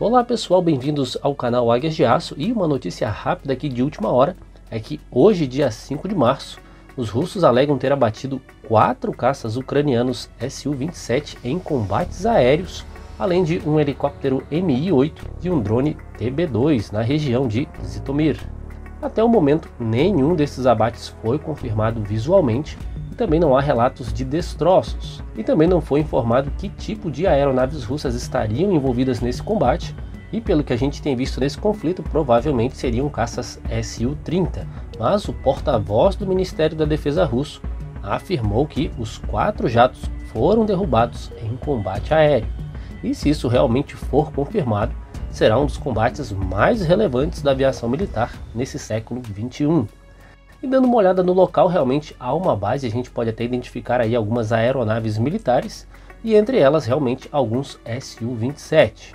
Olá pessoal, bem-vindos ao canal Águias de Aço e uma notícia rápida aqui de última hora é que hoje, dia 5 de março, os russos alegam ter abatido quatro caças ucranianos Su-27 em combates aéreos, além de um helicóptero Mi-8 e um drone TB-2 na região de Zitomir. Até o momento, nenhum desses abates foi confirmado visualmente também não há relatos de destroços. E também não foi informado que tipo de aeronaves russas estariam envolvidas nesse combate. E pelo que a gente tem visto nesse conflito, provavelmente seriam caças Su-30. Mas o porta-voz do Ministério da Defesa russo afirmou que os quatro jatos foram derrubados em combate aéreo. E se isso realmente for confirmado, será um dos combates mais relevantes da aviação militar nesse século 21. E dando uma olhada no local, realmente há uma base, a gente pode até identificar aí algumas aeronaves militares e entre elas realmente alguns Su-27.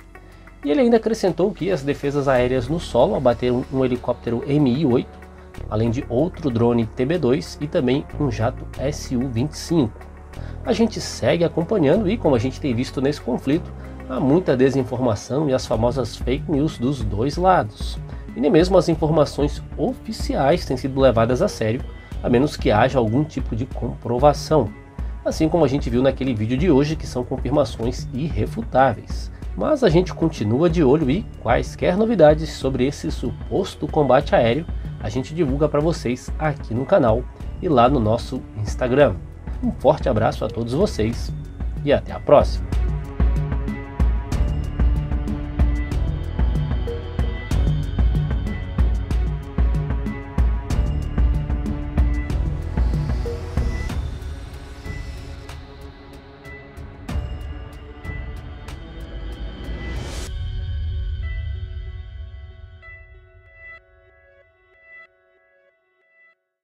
E ele ainda acrescentou que as defesas aéreas no solo abateram um helicóptero Mi-8, além de outro drone TB-2 e também um jato Su-25. A gente segue acompanhando e, como a gente tem visto nesse conflito, há muita desinformação e as famosas fake news dos dois lados e nem mesmo as informações oficiais têm sido levadas a sério, a menos que haja algum tipo de comprovação. Assim como a gente viu naquele vídeo de hoje, que são confirmações irrefutáveis. Mas a gente continua de olho e quaisquer novidades sobre esse suposto combate aéreo, a gente divulga para vocês aqui no canal e lá no nosso Instagram. Um forte abraço a todos vocês e até a próxima!